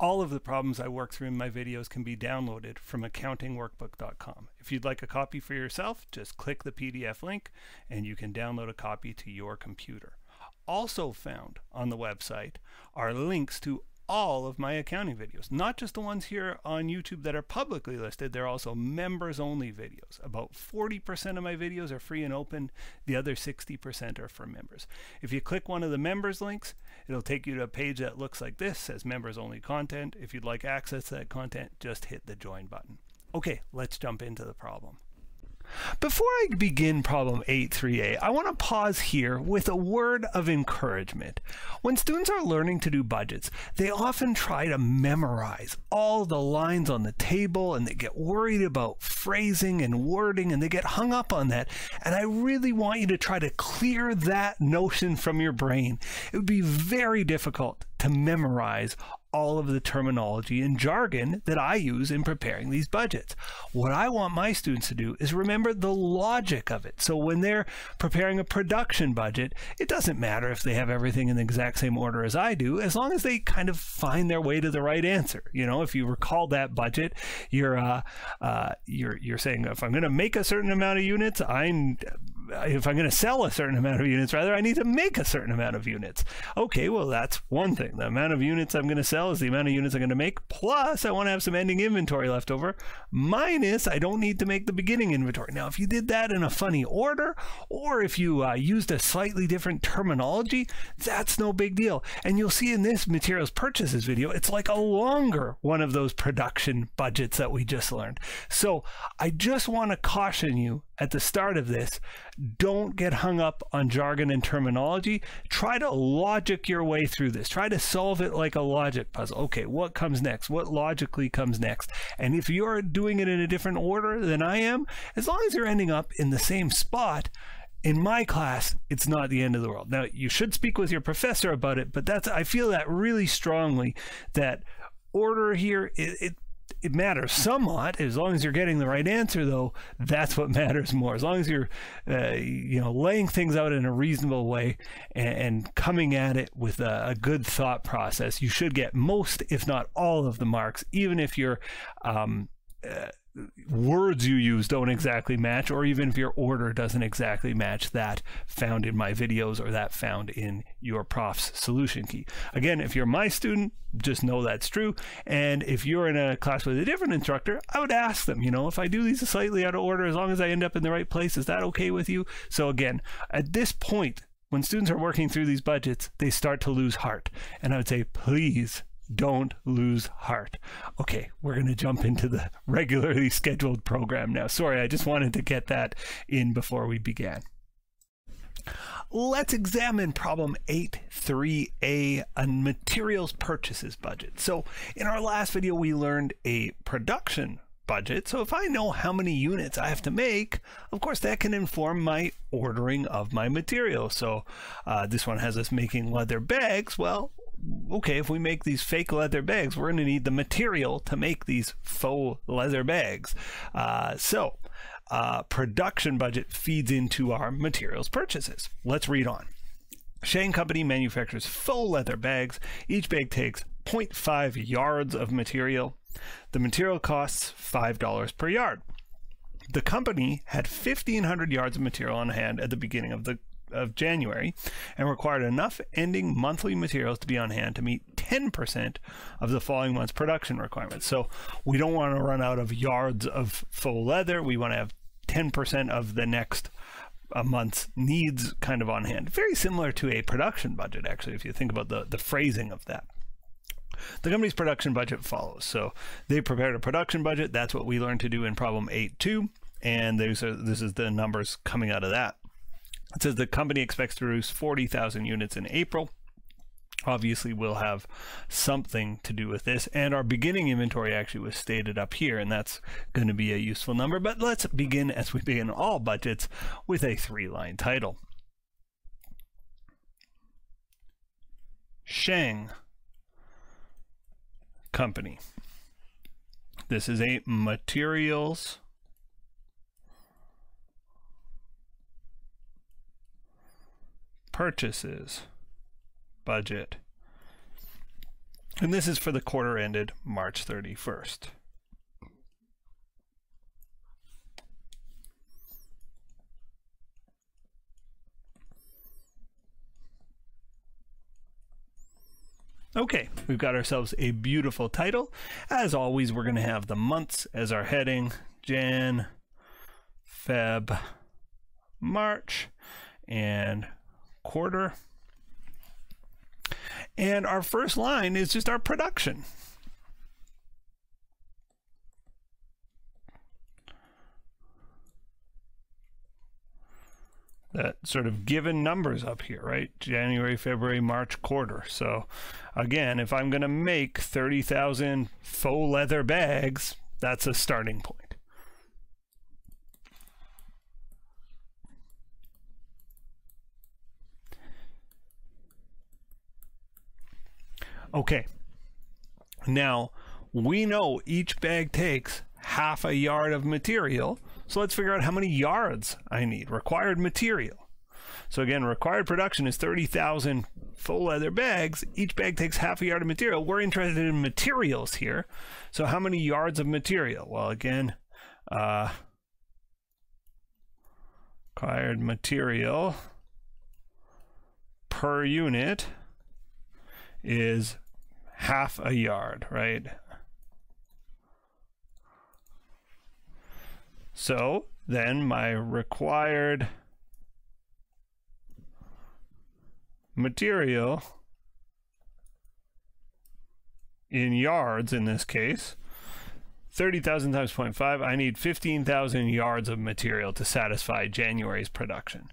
All of the problems I work through in my videos can be downloaded from accountingworkbook.com. If you'd like a copy for yourself, just click the PDF link and you can download a copy to your computer. Also found on the website are links to all of my accounting videos, not just the ones here on YouTube that are publicly listed. They're also members only videos. About 40% of my videos are free and open, the other 60% are for members. If you click one of the members links, it'll take you to a page that looks like this, says members only content. If you'd like access to that content, just hit the join button. Okay, let's jump into the problem. Before I begin problem 8.3a, I want to pause here with a word of encouragement. When students are learning to do budgets, they often try to memorize all the lines on the table and they get worried about phrasing and wording and they get hung up on that. And I really want you to try to clear that notion from your brain. It would be very difficult to memorize all of the terminology and jargon that I use in preparing these budgets. What I want my students to do is remember the logic of it. So when they're preparing a production budget, it doesn't matter if they have everything in the exact same order as I do, as long as they kind of find their way to the right answer. You know, if you recall that budget, you're uh, uh, you're you're saying if I'm going to make a certain amount of units, I'm if I'm going to sell a certain amount of units, rather, I need to make a certain amount of units. Okay, well, that's one thing. The amount of units I'm going to sell is the amount of units I'm going to make. Plus, I want to have some ending inventory left over. Minus, I don't need to make the beginning inventory. Now, if you did that in a funny order, or if you uh, used a slightly different terminology, that's no big deal. And you'll see in this materials purchases video, it's like a longer one of those production budgets that we just learned. So I just want to caution you at the start of this, don't get hung up on jargon and terminology. Try to logic your way through this. Try to solve it like a logic puzzle. Okay, what comes next? What logically comes next? And if you're doing it in a different order than I am, as long as you're ending up in the same spot, in my class, it's not the end of the world. Now, you should speak with your professor about it, but that's I feel that really strongly that order here it, it it matters somewhat as long as you're getting the right answer though that's what matters more. As long as you're uh, you know laying things out in a reasonable way and, and coming at it with a, a, good thought process you should get most if not all of the marks even if you're um, uh, words you use don't exactly match, or even if your order doesn't exactly match that found in my videos or that found in your prof's solution key. Again, if you're my student, just know that's true. And if you're in a class with a different instructor, I would ask them, you know, if I do these slightly out of order, as long as I end up in the right place, is that okay with you? So again, at this point, when students are working through these budgets, they start to lose heart. And I would say, please don't lose heart. Okay, we're going to jump into the regularly scheduled program now. Sorry, I just wanted to get that in before we began. Let's examine problem 8.3a, a materials purchases budget. So in our last video, we learned a production budget. So if I know how many units I have to make, of course, that can inform my ordering of my material. So uh, this one has us making leather bags. Well, okay, if we make these fake leather bags, we're going to need the material to make these faux leather bags. Uh, so, uh, production budget feeds into our materials purchases. Let's read on. Shane Company manufactures faux leather bags. Each bag takes 0.5 yards of material. The material costs $5 per yard. The company had 1,500 yards of material on hand at the beginning of the of January and required enough ending monthly materials to be on hand to meet 10% of the following month's production requirements. So we don't want to run out of yards of faux leather. We want to have 10% of the next a month's needs kind of on hand. Very similar to a production budget, actually, if you think about the, the phrasing of that. The company's production budget follows. So they prepared a production budget. That's what we learned to do in problem 8.2. And these are, this is the numbers coming out of that. It says the company expects to produce 40,000 units in April. Obviously, we'll have something to do with this. And our beginning inventory actually was stated up here, and that's going to be a useful number. But let's begin, as we begin all budgets, with a three-line title. Sheng Company. This is a materials purchases budget. And this is for the quarter ended March 31st. Okay, we've got ourselves a beautiful title. As always, we're going to have the months as our heading. Jan, Feb, March, and quarter. And our first line is just our production. that sort of given numbers up here, right? January, February, March quarter. So again, if I'm going to make 30,000 faux leather bags, that's a starting point. Okay. Now, we know each bag takes half a yard of material. So let's figure out how many yards I need. Required material. So again, required production is 30,000 faux leather bags. Each bag takes half a yard of material. We're interested in materials here. So how many yards of material? Well, again, uh, required material per unit is half a yard, right? So then my required material in yards in this case 30,000 times 0.5 I need 15,000 yards of material to satisfy January's production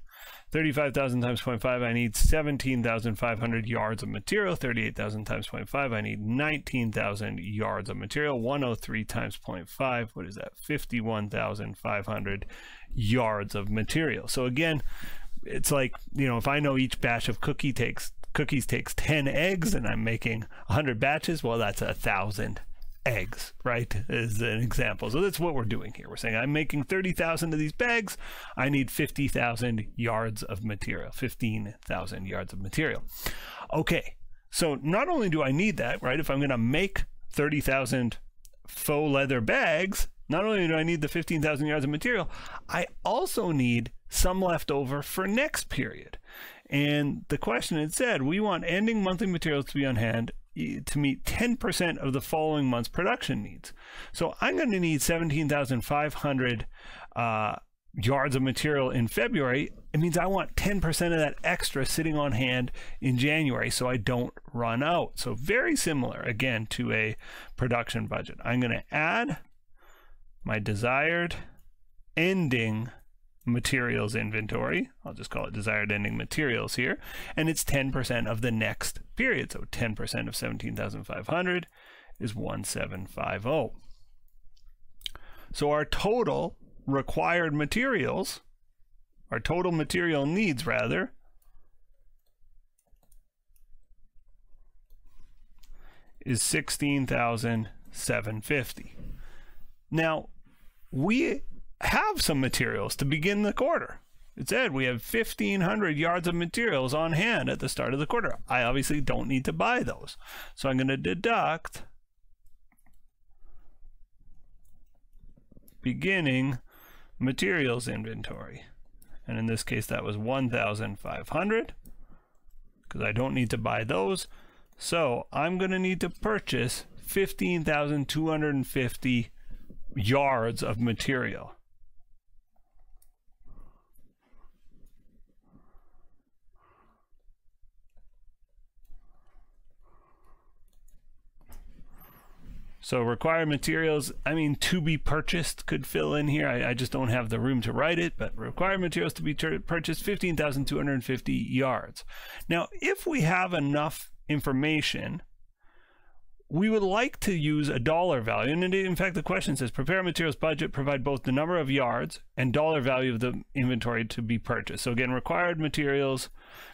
35,000 times 0.5, I need 17,500 yards of material. 38,000 times 0.5, I need 19,000 yards of material. 103 times 0.5, what is that? 51,500 yards of material. So again, it's like, you know, if I know each batch of cookie takes cookies takes 10 eggs and I'm making 100 batches, well, that's a thousand eggs, right? Is an example. So that's what we're doing here. We're saying I'm making 30,000 of these bags. I need 50,000 yards of material, 15,000 yards of material. Okay. So not only do I need that, right? If I'm going to make 30,000 faux leather bags, not only do I need the 15,000 yards of material, I also need some left over for next period. And the question had said, we want ending monthly materials to be on hand to meet 10% of the following month's production needs. So I'm going to need 17,500 uh, yards of material in February. It means I want 10% of that extra sitting on hand in January so I don't run out. So very similar again to a production budget. I'm going to add my desired ending materials inventory. I'll just call it desired ending materials here. And it's 10% of the next period. So 10% of 17,500 is 1750. So our total required materials, our total material needs rather, is 16,750. Now, we have some materials to begin the quarter. It said we have 1,500 yards of materials on hand at the start of the quarter. I obviously don't need to buy those. So I'm going to deduct beginning materials inventory. And in this case, that was 1,500 because I don't need to buy those. So I'm going to need to purchase 15,250 yards of material. So required materials, I mean, to be purchased could fill in here. I, I just don't have the room to write it, but required materials to be purchased 15,250 yards. Now, if we have enough information, we would like to use a dollar value. And in fact, the question says prepare materials budget, provide both the number of yards and dollar value of the inventory to be purchased. So again, required materials,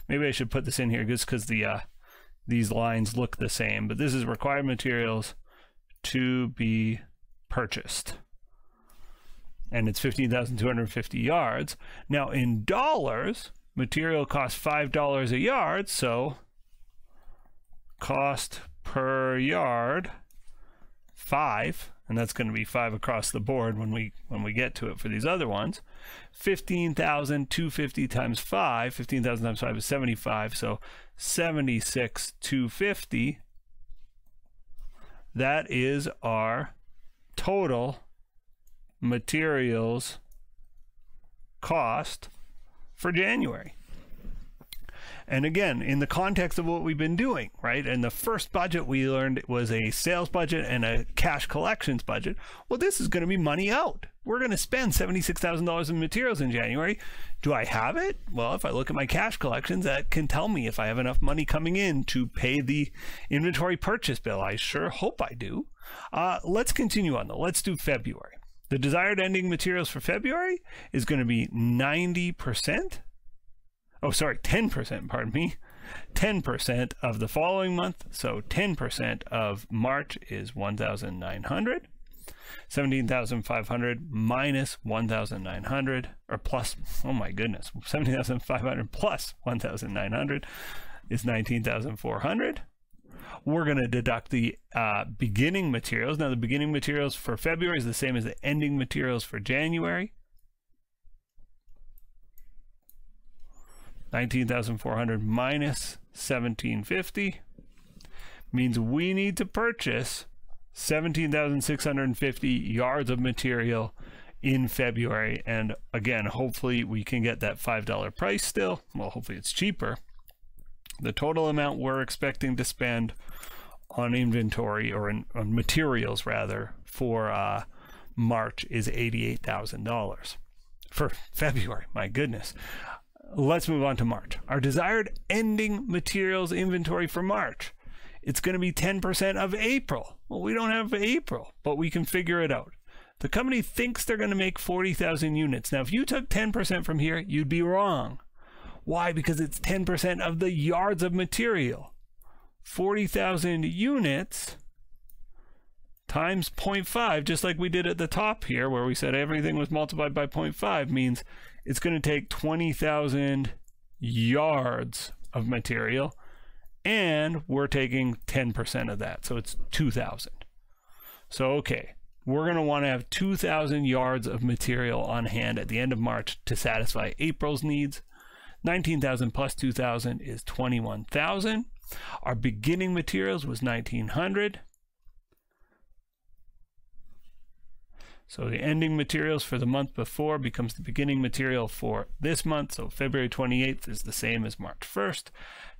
maybe I should put this in here just because the uh, these lines look the same, but this is required materials to be purchased. And it's 15,250 yards. Now, in dollars, material costs $5 a yard, so cost per yard, five, and that's going to be five across the board when we when we get to it for these other ones. 15,250 times five, 15,000 times five is 75, so 76,250. That is our total materials cost for January. And again, in the context of what we've been doing, right? And the first budget we learned was a sales budget and a cash collections budget. Well, this is going to be money out. We're going to spend $76,000 in materials in January. Do I have it? Well, if I look at my cash collections, that can tell me if I have enough money coming in to pay the inventory purchase bill. I sure hope I do. Uh, let's continue on though. Let's do February. The desired ending materials for February is going to be 90% oh, sorry, 10%, pardon me, 10% of the following month. So 10% of March is 1,900. 17,500 minus 1,900 or plus, oh my goodness, 17,500 plus 1,900 is 19,400. We're going to deduct the uh, beginning materials. Now, the beginning materials for February is the same as the ending materials for January. 19,400 minus 1750 means we need to purchase 17,650 yards of material in February. And again, hopefully we can get that $5 price still. Well, hopefully it's cheaper. The total amount we're expecting to spend on inventory or in, on materials rather for uh, March is $88,000 for February. My goodness. Let's move on to March. Our desired ending materials inventory for March. It's going to be 10% of April. Well, we don't have April, but we can figure it out. The company thinks they're going to make 40,000 units. Now, if you took 10% from here, you'd be wrong. Why? Because it's 10% of the yards of material. 40,000 units times 0.5, just like we did at the top here, where we said everything was multiplied by 0.5, means it's going to take 20,000 yards of material, and we're taking 10% of that. So it's 2,000. So, okay, we're going to want to have 2,000 yards of material on hand at the end of March to satisfy April's needs. 19,000 plus 2,000 is 21,000. Our beginning materials was 1,900. So the ending materials for the month before becomes the beginning material for this month. So February 28th is the same as March 1st.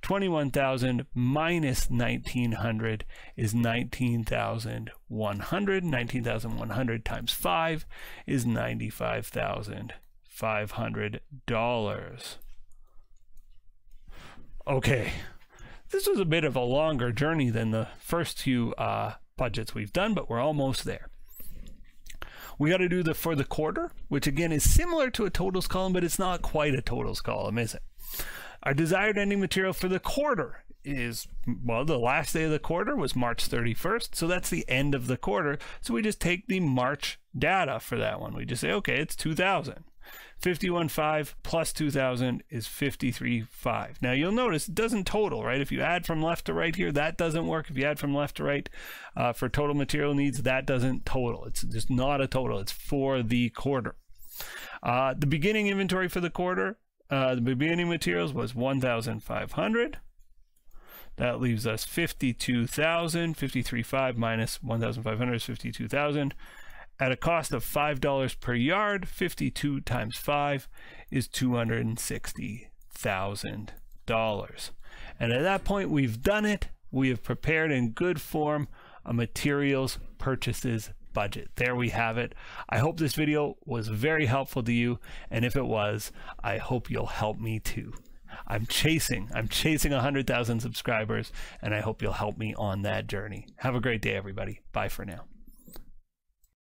21,000 minus 1900 is 19,100. 19,100 times 5 is $95,500. Okay, this was a bit of a longer journey than the first few uh, budgets we've done, but we're almost there. We got to do the for the quarter, which again is similar to a totals column, but it's not quite a totals column, is it? Our desired ending material for the quarter is, well, the last day of the quarter was March 31st. So that's the end of the quarter. So we just take the March data for that one. We just say, okay, it's 2000. 51.5 plus 2,000 is 53.5. Now you'll notice it doesn't total, right? If you add from left to right here, that doesn't work. If you add from left to right uh, for total material needs, that doesn't total. It's just not a total. It's for the quarter. Uh, the beginning inventory for the quarter, uh, the beginning materials was 1,500. That leaves us 52,000. 53.5 minus 1,500 is 52,000. At a cost of $5 per yard, 52 times 5 is $260,000. And at that point, we've done it. We have prepared in good form a materials purchases budget. There we have it. I hope this video was very helpful to you. And if it was, I hope you'll help me too. I'm chasing, I'm chasing 100,000 subscribers, and I hope you'll help me on that journey. Have a great day, everybody. Bye for now.